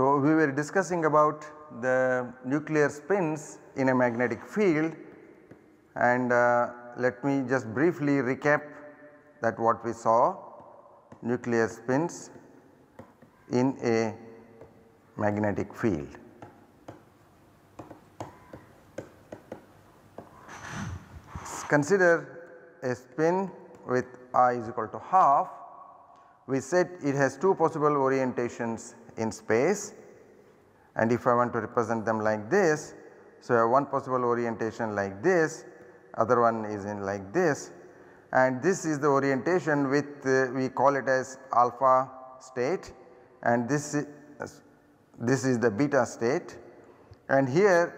So, we were discussing about the nuclear spins in a magnetic field and uh, let me just briefly recap that what we saw nuclear spins in a magnetic field. Consider a spin with i is equal to half we said it has two possible orientations in space and if I want to represent them like this. So, I have one possible orientation like this other one is in like this and this is the orientation with uh, we call it as alpha state and this is, this is the beta state and here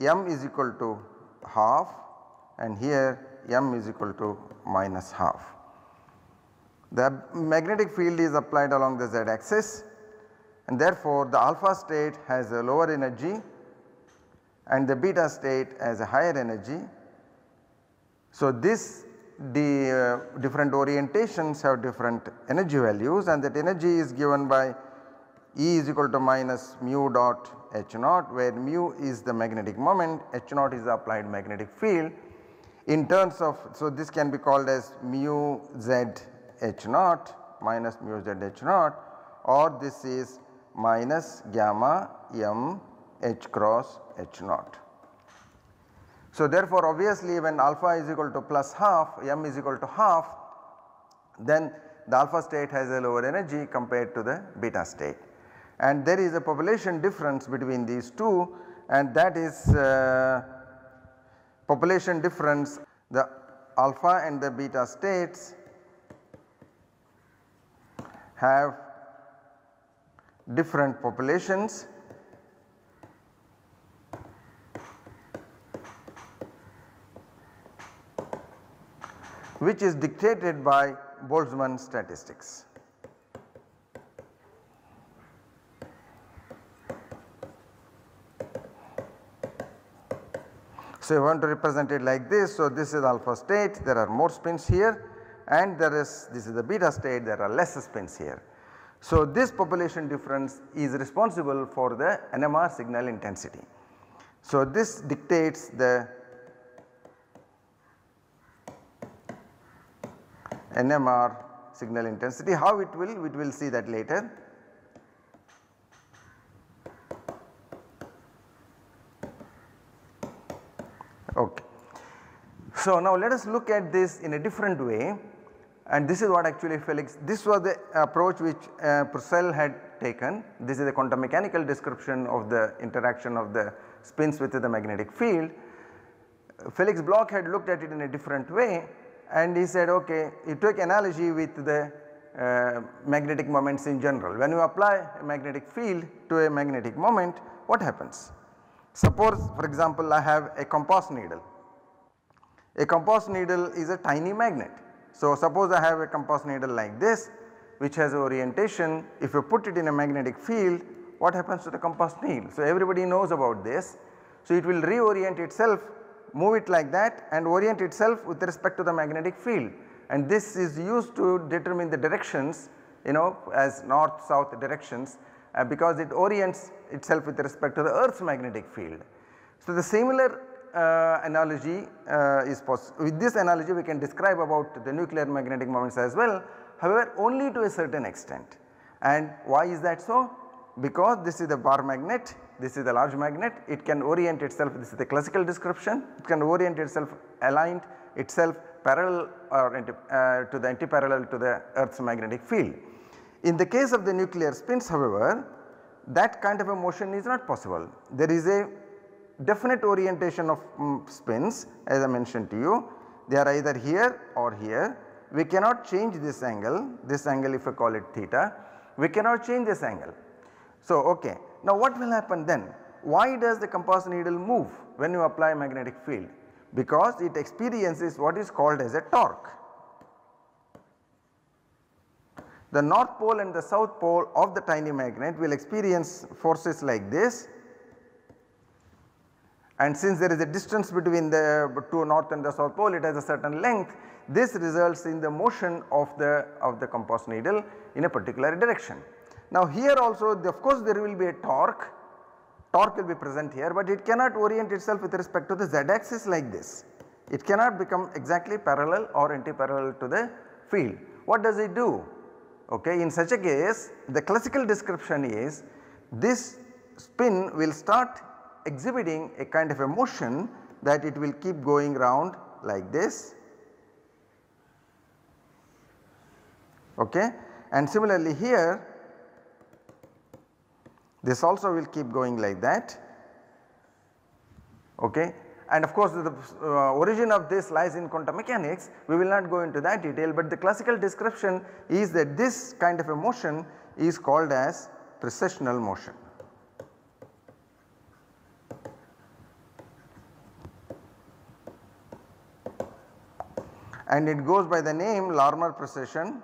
m is equal to half and here m is equal to minus half. The magnetic field is applied along the z axis and therefore the alpha state has a lower energy and the beta state has a higher energy. So this the uh, different orientations have different energy values and that energy is given by E is equal to minus mu dot H naught where mu is the magnetic moment, H naught is the applied magnetic field in terms of so this can be called as mu z h naught minus mu z h naught or this is minus gamma m h cross h naught. So therefore obviously when alpha is equal to plus half m is equal to half then the alpha state has a lower energy compared to the beta state and there is a population difference between these two and that is uh, population difference the alpha and the beta states have different populations which is dictated by Boltzmann statistics. So, you want to represent it like this. So, this is alpha state there are more spins here and there is this is the beta state there are less spins here. So, this population difference is responsible for the NMR signal intensity. So, this dictates the NMR signal intensity how it will we will see that later. Okay. So, now let us look at this in a different way and this is what actually Felix this was the approach which uh, Purcell had taken this is a quantum mechanical description of the interaction of the spins with the magnetic field. Felix Bloch had looked at it in a different way and he said okay he took analogy with the uh, magnetic moments in general. When you apply a magnetic field to a magnetic moment what happens? Suppose for example I have a compass needle. A compass needle is a tiny magnet. So suppose I have a compass needle like this which has orientation if you put it in a magnetic field what happens to the compass needle. So everybody knows about this. So it will reorient itself move it like that and orient itself with respect to the magnetic field and this is used to determine the directions you know as north south directions uh, because it orients itself with respect to the earth's magnetic field. So the similar uh, analogy uh, is possible with this analogy we can describe about the nuclear magnetic moments as well however only to a certain extent and why is that so? Because this is the bar magnet this is the large magnet it can orient itself this is the classical description it can orient itself aligned itself parallel or anti, uh, to the anti-parallel to the earth's magnetic field. In the case of the nuclear spins however that kind of a motion is not possible. There is a definite orientation of um, spins as I mentioned to you. They are either here or here. We cannot change this angle. This angle if I call it theta we cannot change this angle. So okay. Now what will happen then? Why does the compass needle move when you apply magnetic field? Because it experiences what is called as a torque. The north pole and the south pole of the tiny magnet will experience forces like this and since there is a distance between the two north and the south pole it has a certain length this results in the motion of the of the compass needle in a particular direction. Now here also the, of course there will be a torque, torque will be present here but it cannot orient itself with respect to the z axis like this. It cannot become exactly parallel or anti-parallel to the field. What does it do? Okay, in such a case the classical description is this spin will start exhibiting a kind of a motion that it will keep going round like this. Okay? And similarly here this also will keep going like that. Okay? And of course the uh, origin of this lies in quantum mechanics. We will not go into that detail but the classical description is that this kind of a motion is called as precessional motion. And it goes by the name Larmor precession.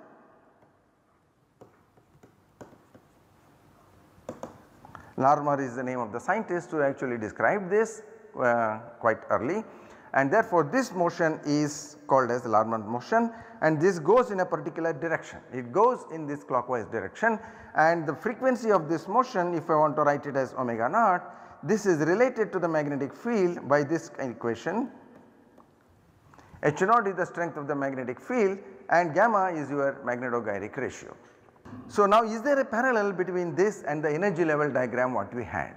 Larmor is the name of the scientist who actually described this uh, quite early. And therefore this motion is called as Larmor motion. And this goes in a particular direction. It goes in this clockwise direction. And the frequency of this motion if I want to write it as omega naught this is related to the magnetic field by this equation H naught is the strength of the magnetic field and gamma is your magnetogyric ratio. So now is there a parallel between this and the energy level diagram what we had?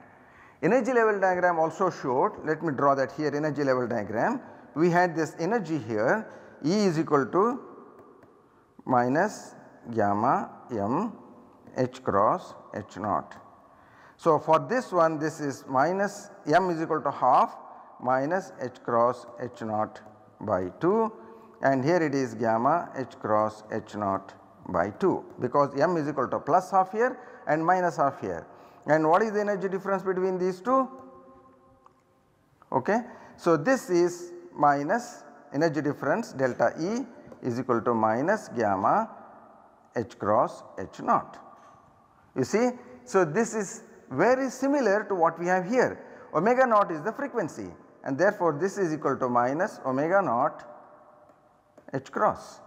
Energy level diagram also showed let me draw that here energy level diagram we had this energy here E is equal to minus gamma m h cross h naught. So for this one this is minus m is equal to half minus h cross h naught by 2 and here it is gamma h cross h naught by 2 because m is equal to plus half here and minus half here. And what is the energy difference between these two? Okay. So this is minus energy difference delta E is equal to minus gamma h cross h naught. You see. So this is very similar to what we have here omega naught is the frequency and therefore this is equal to minus omega naught h cross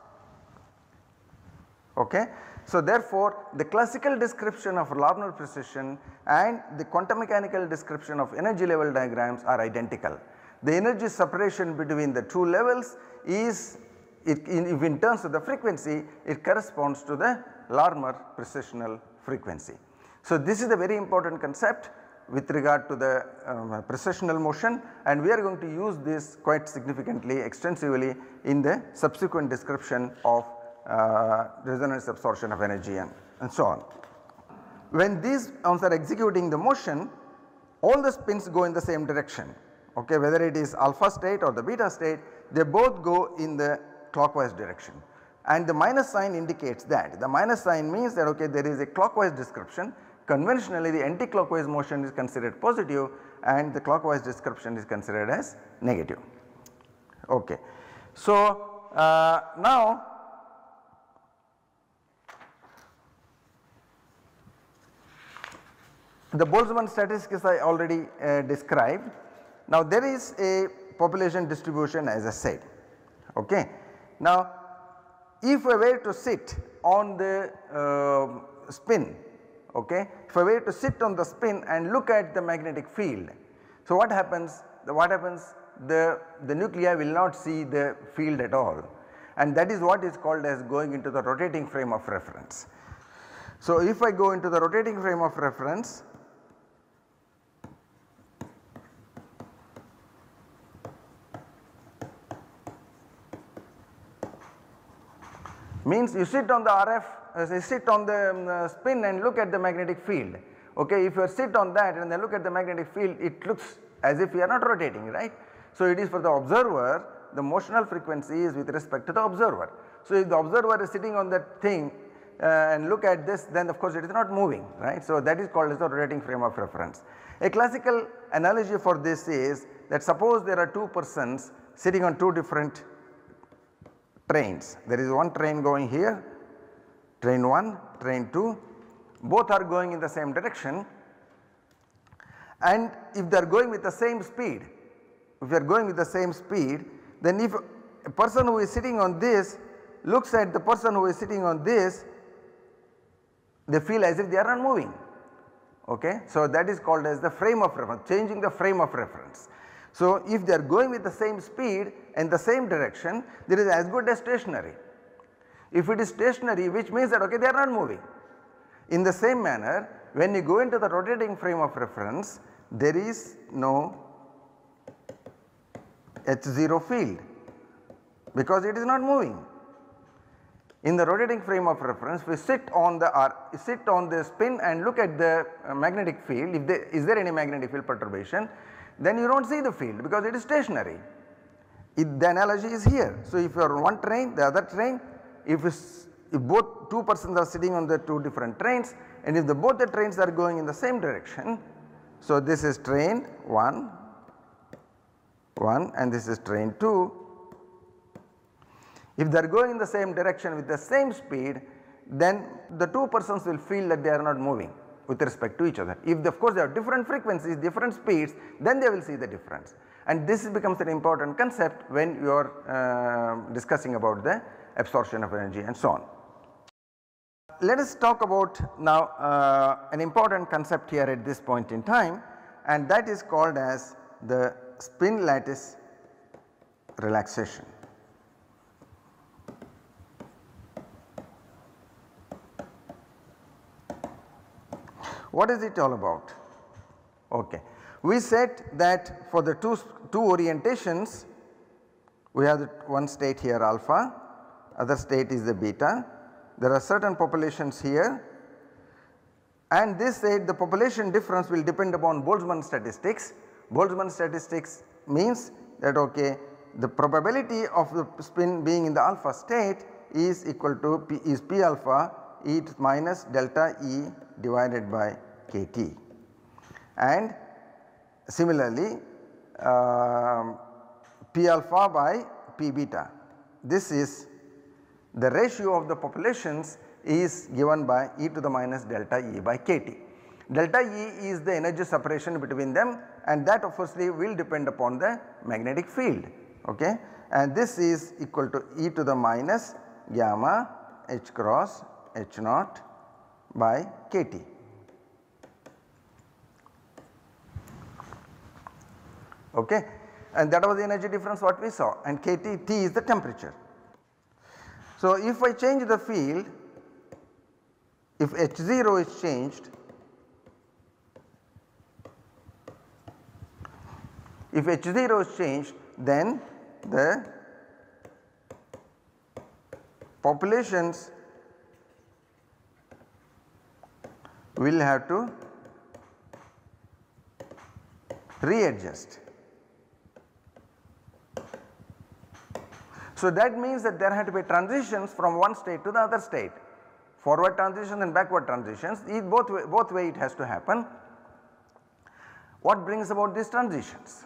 okay. So therefore the classical description of Larmor precession and the quantum mechanical description of energy level diagrams are identical. The energy separation between the two levels is it in, in terms of the frequency it corresponds to the Larmor precessional frequency. So this is a very important concept with regard to the um, precessional motion and we are going to use this quite significantly extensively in the subsequent description of uh, resonance absorption of energy and, and so on. When these arms are executing the motion all the spins go in the same direction okay? Whether it is alpha state or the beta state they both go in the clockwise direction. And the minus sign indicates that. The minus sign means that okay there is a clockwise description conventionally the anti-clockwise motion is considered positive and the clockwise description is considered as negative. Okay. So, uh, now The Boltzmann statistics I already uh, described. Now there is a population distribution as I said. Okay. Now if I were to sit on the uh, spin, okay, if I were to sit on the spin and look at the magnetic field. So what happens? The, what happens? The, the nuclei will not see the field at all and that is what is called as going into the rotating frame of reference. So if I go into the rotating frame of reference means you sit on the RF, sit on the um, uh, spin and look at the magnetic field. Okay, if you sit on that and then look at the magnetic field, it looks as if you are not rotating, right. So it is for the observer, the motional frequency is with respect to the observer. So if the observer is sitting on that thing uh, and look at this, then of course it is not moving, right. So that is called as the rotating frame of reference. A classical analogy for this is that suppose there are two persons sitting on two different trains. There is one train going here, train 1, train 2, both are going in the same direction and if they are going with the same speed, if they are going with the same speed then if a person who is sitting on this looks at the person who is sitting on this they feel as if they are not moving. Okay? So that is called as the frame of reference, changing the frame of reference. So if they are going with the same speed in the same direction, there is as good as stationary. If it is stationary which means that okay they are not moving. In the same manner when you go into the rotating frame of reference there is no H0 field because it is not moving. In the rotating frame of reference we sit on the or sit on the spin and look at the uh, magnetic field if there is there any magnetic field perturbation then you do not see the field because it is stationary. It, the analogy is here. So if you are on one train the other train if, if both two persons are sitting on the two different trains and if the both the trains are going in the same direction. So this is train 1, 1 and this is train 2 if they are going in the same direction with the same speed then the two persons will feel that they are not moving with respect to each other. If of course they have different frequencies, different speeds then they will see the difference and this becomes an important concept when you are uh, discussing about the absorption of energy and so on. Let us talk about now uh, an important concept here at this point in time and that is called as the spin lattice relaxation. What is it all about? Okay. We said that for the two, two orientations we have one state here alpha, other state is the beta. There are certain populations here and this said the population difference will depend upon Boltzmann statistics. Boltzmann statistics means that okay the probability of the spin being in the alpha state is equal to P is P alpha e minus delta E divided by kT and similarly uh, P alpha by P beta this is the ratio of the populations is given by e to the minus delta E by kT. Delta E is the energy separation between them and that obviously will depend upon the magnetic field okay and this is equal to e to the minus gamma h cross h naught by kT. Okay. And that was the energy difference what we saw and kT T is the temperature. So if I change the field if H0 is changed if H0 is changed then the populations will have to readjust. So that means that there have to be transitions from one state to the other state forward transitions and backward transitions both way, both way it has to happen. What brings about these transitions?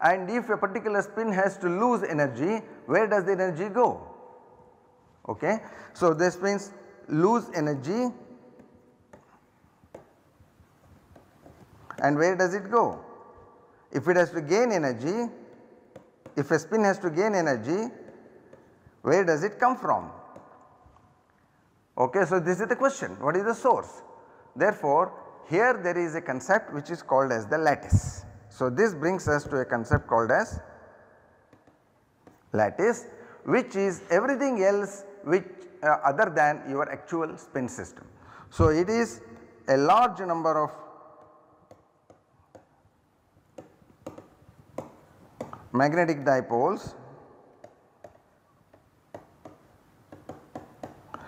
And if a particular spin has to lose energy where does the energy go? Okay. So this means lose energy and where does it go? If it has to gain energy, if a spin has to gain energy, where does it come from? Okay, so this is the question, what is the source? Therefore, here there is a concept which is called as the lattice. So this brings us to a concept called as lattice which is everything else which uh, other than your actual spin system. So it is a large number of magnetic dipoles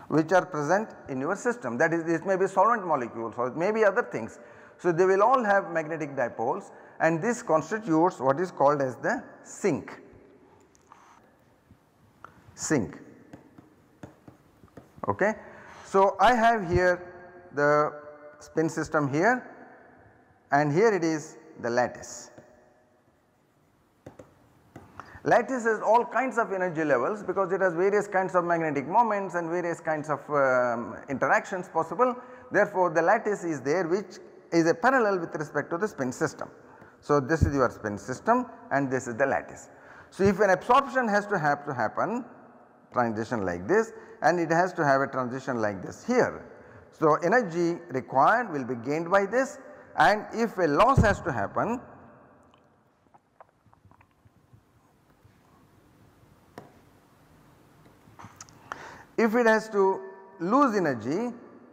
which are present in your system that is this may be solvent molecules or it may be other things. So, they will all have magnetic dipoles and this constitutes what is called as the sink. Sink. Okay. So, I have here the spin system here and here it is the lattice. Lattice has all kinds of energy levels because it has various kinds of magnetic moments and various kinds of um, interactions possible. Therefore, the lattice is there which is a parallel with respect to the spin system. So, this is your spin system and this is the lattice. So, if an absorption has to have to happen transition like this and it has to have a transition like this here. So, energy required will be gained by this and if a loss has to happen if it has to lose energy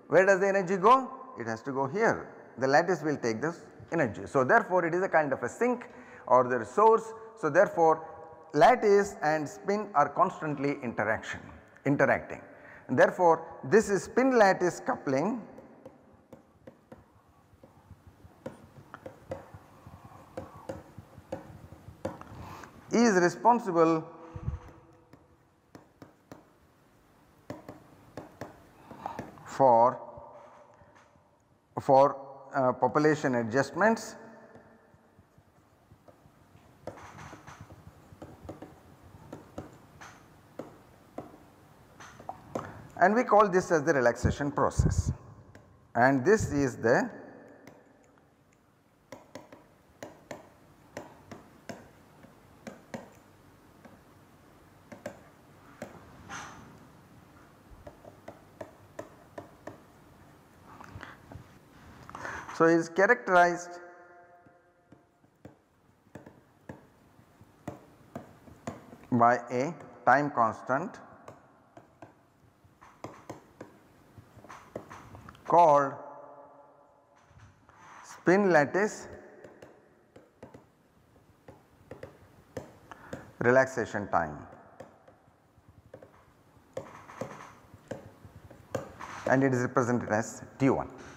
where does the energy go? It has to go here the lattice will take this energy. So, therefore, it is a kind of a sink or the source. So, therefore, lattice and spin are constantly interaction interacting. And therefore, this is spin lattice coupling is responsible for for uh, population adjustments. And we call this as the relaxation process. And this is the So, it is characterized by a time constant called spin lattice relaxation time and it is represented as T1.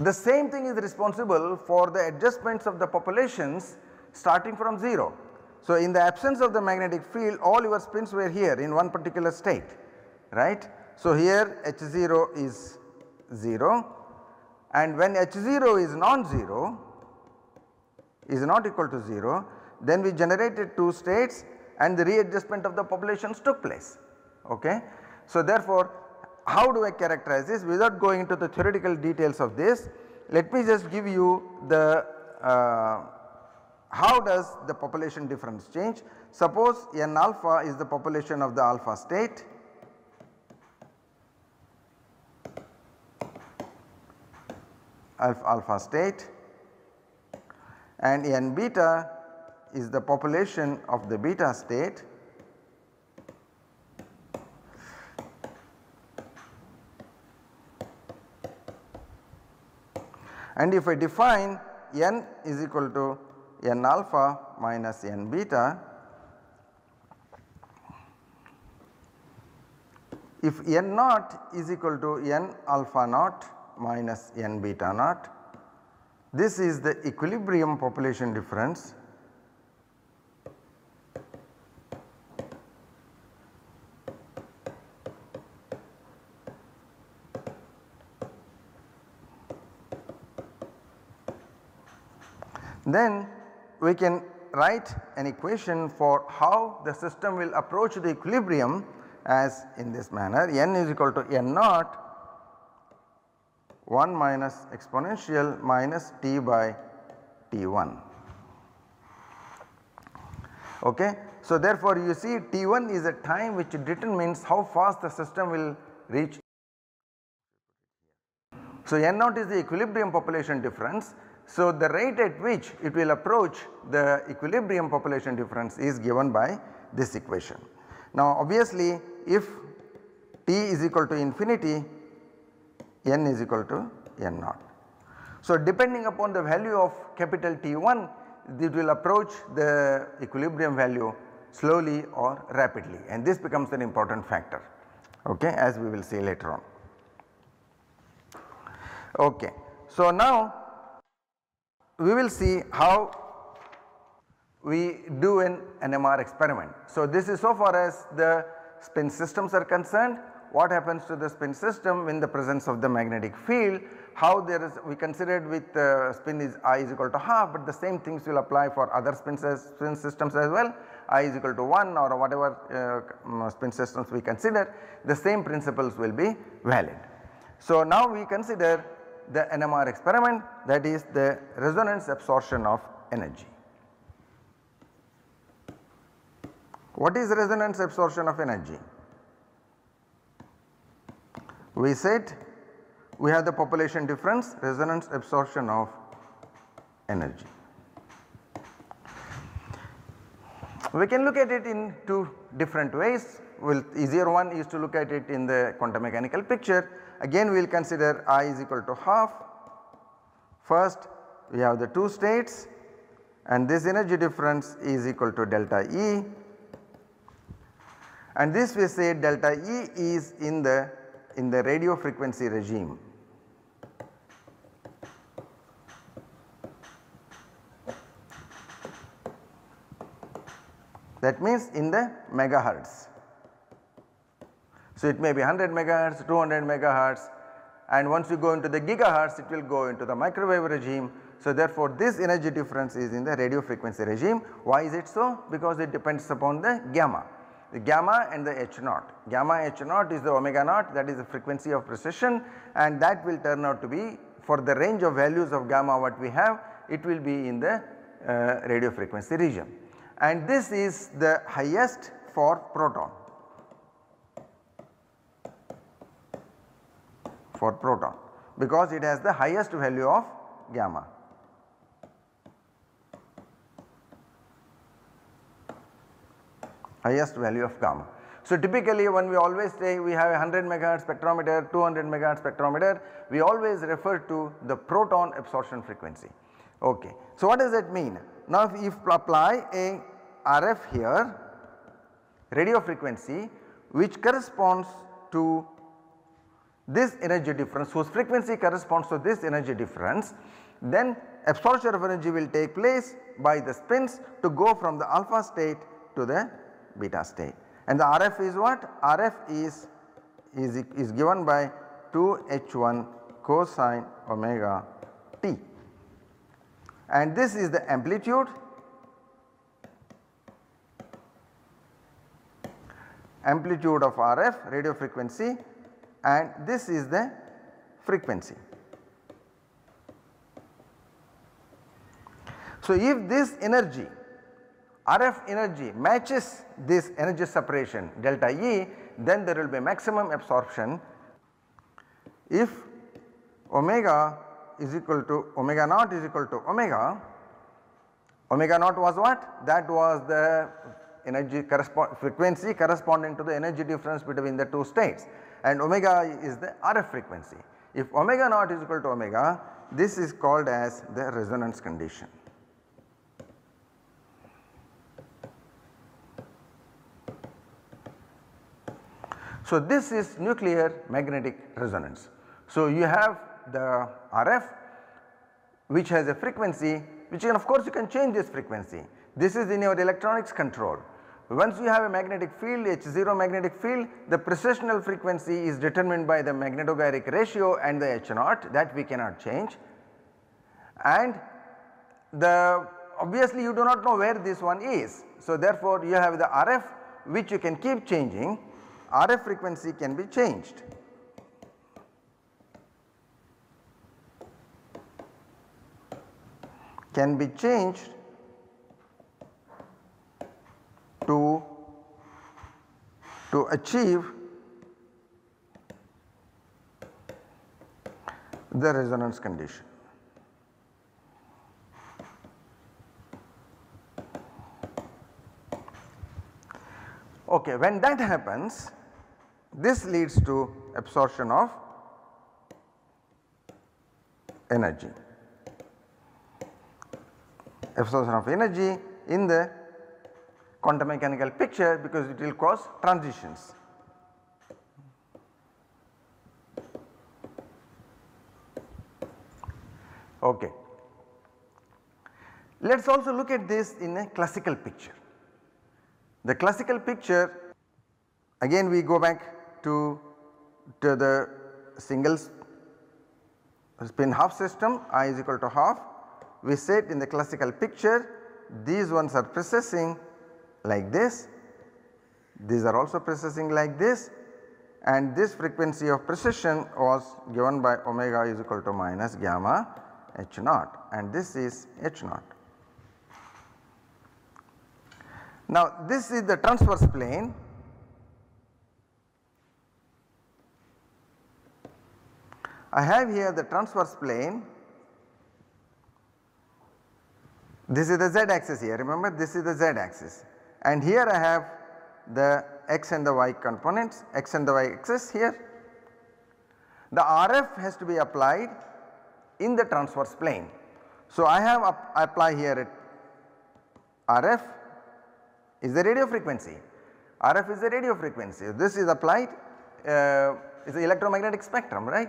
The same thing is responsible for the adjustments of the populations starting from 0. So, in the absence of the magnetic field all your spins were here in one particular state right. So, here H0 is 0 and when H0 is non-zero is not equal to 0 then we generated 2 states and the readjustment of the populations took place ok. So, therefore, how do I characterize this? Without going into the theoretical details of this let me just give you the uh, how does the population difference change. Suppose n alpha is the population of the alpha state. Alpha, alpha state. And n beta is the population of the beta state and if I define n is equal to n alpha minus n beta if n naught is equal to n alpha naught minus n beta naught this is the equilibrium population difference Then we can write an equation for how the system will approach the equilibrium as in this manner n is equal to n naught 1 minus exponential minus t by t1. Okay. So, therefore, you see t1 is a time which determines how fast the system will reach. So, n naught is the equilibrium population difference so, the rate at which it will approach the equilibrium population difference is given by this equation. Now obviously if t is equal to infinity n is equal to n naught. So depending upon the value of capital T1 it will approach the equilibrium value slowly or rapidly and this becomes an important factor okay as we will see later on. Okay. So now we will see how we do an NMR experiment. So this is so far as the spin systems are concerned what happens to the spin system in the presence of the magnetic field how there is we considered with uh, spin is i is equal to half but the same things will apply for other spin, spin systems as well i is equal to 1 or whatever uh, spin systems we consider the same principles will be valid. So now we consider the NMR experiment that is the resonance absorption of energy. What is resonance absorption of energy? We said we have the population difference resonance absorption of energy. We can look at it in two different ways. Well, easier one is to look at it in the quantum mechanical picture. Again we will consider I is equal to half. First we have the two states and this energy difference is equal to delta E and this we say delta E is in the in the radio frequency regime. That means in the megahertz. So it may be 100 megahertz, 200 megahertz and once you go into the gigahertz it will go into the microwave regime. So therefore this energy difference is in the radio frequency regime. Why is it so? Because it depends upon the gamma the gamma and the h naught. Gamma h naught is the omega naught that is the frequency of precession and that will turn out to be for the range of values of gamma what we have it will be in the uh, radio frequency region and this is the highest for proton. For proton because it has the highest value of gamma. highest value of gamma. So typically when we always say we have a 100 megahertz spectrometer, 200 megahertz spectrometer, we always refer to the proton absorption frequency. Okay. So what does that mean? Now if you apply a RF here, radio frequency which corresponds to this energy difference whose frequency corresponds to this energy difference then absorption of energy will take place by the spins to go from the alpha state to the beta state. And the RF is what? RF is, is, is given by 2h1 cosine omega t. And this is the amplitude. Amplitude of RF radio frequency and this is the frequency. So if this energy RF energy matches this energy separation delta E then there will be maximum absorption if omega is equal to omega naught is equal to omega omega naught was what that was the energy correspond frequency corresponding to the energy difference between the two states and omega is the RF frequency. If omega naught is equal to omega this is called as the resonance condition. So this is nuclear magnetic resonance. So you have the RF which has a frequency which can of course you can change this frequency. This is in your electronics control. Once you have a magnetic field H0 magnetic field the precessional frequency is determined by the magnetogyric ratio and the H0 that we cannot change and the obviously you do not know where this one is. So therefore you have the RF which you can keep changing RF frequency can be changed. can be changed to to achieve the resonance condition. Okay, when that happens this leads to absorption of energy. Absorption of energy in the quantum mechanical picture because it will cause transitions. Okay. Let us also look at this in a classical picture. The classical picture again we go back to, to the single spin half system i is equal to half. We said in the classical picture these ones are precessing like this, these are also precessing like this. And this frequency of precession was given by omega is equal to minus gamma h naught. And this is h naught. Now this is the transverse plane. I have here the transverse plane. This is the z axis here. Remember this is the z axis and here I have the x and the y components x and the y axis here. The RF has to be applied in the transverse plane. So I have apply here it RF is the radio frequency, RF is the radio frequency. This is applied uh, is the electromagnetic spectrum right.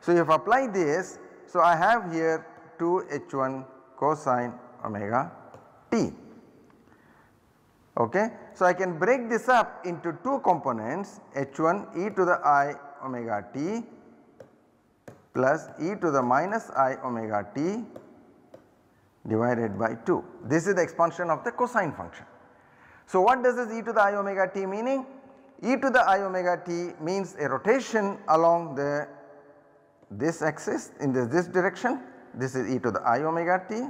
So if apply this, so I have here 2 H1 cosine omega t okay. So I can break this up into two components H1 e to the i omega t plus e to the minus i omega t divided by 2. This is the expansion of the cosine function. So what does this e to the i omega t meaning? e to the i omega t means a rotation along the this axis in this, this direction this is e to the i omega t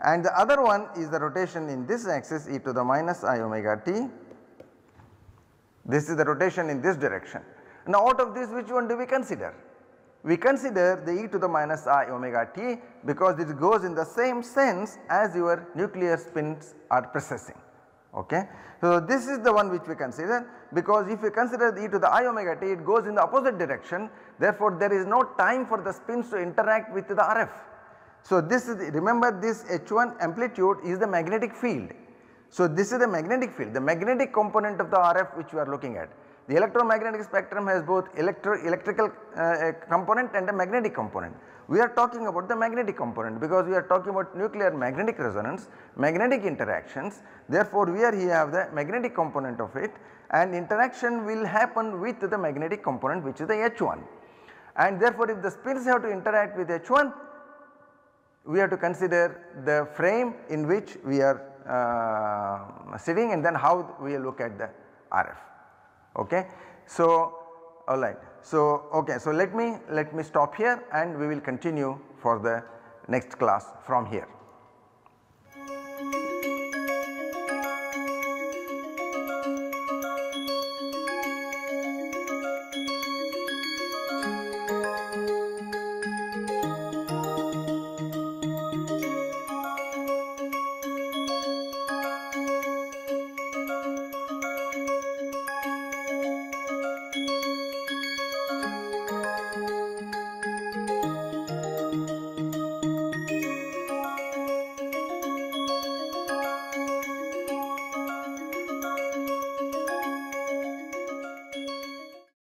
and the other one is the rotation in this axis e to the minus i omega t. This is the rotation in this direction. Now out of this which one do we consider? We consider the e to the minus i omega t because it goes in the same sense as your nuclear spins are precessing okay. So this is the one which we consider because if we consider the e to the i omega t it goes in the opposite direction therefore there is no time for the spins to interact with the RF so this is remember this H1 amplitude is the magnetic field. So this is the magnetic field the magnetic component of the RF which we are looking at. The electromagnetic spectrum has both electro electrical uh, component and a magnetic component. We are talking about the magnetic component because we are talking about nuclear magnetic resonance, magnetic interactions. Therefore, we are here have the magnetic component of it and interaction will happen with the magnetic component which is the H1. And therefore, if the spins have to interact with H1 we have to consider the frame in which we are uh, sitting and then how we look at the RF okay. So alright so okay so let me let me stop here and we will continue for the next class from here.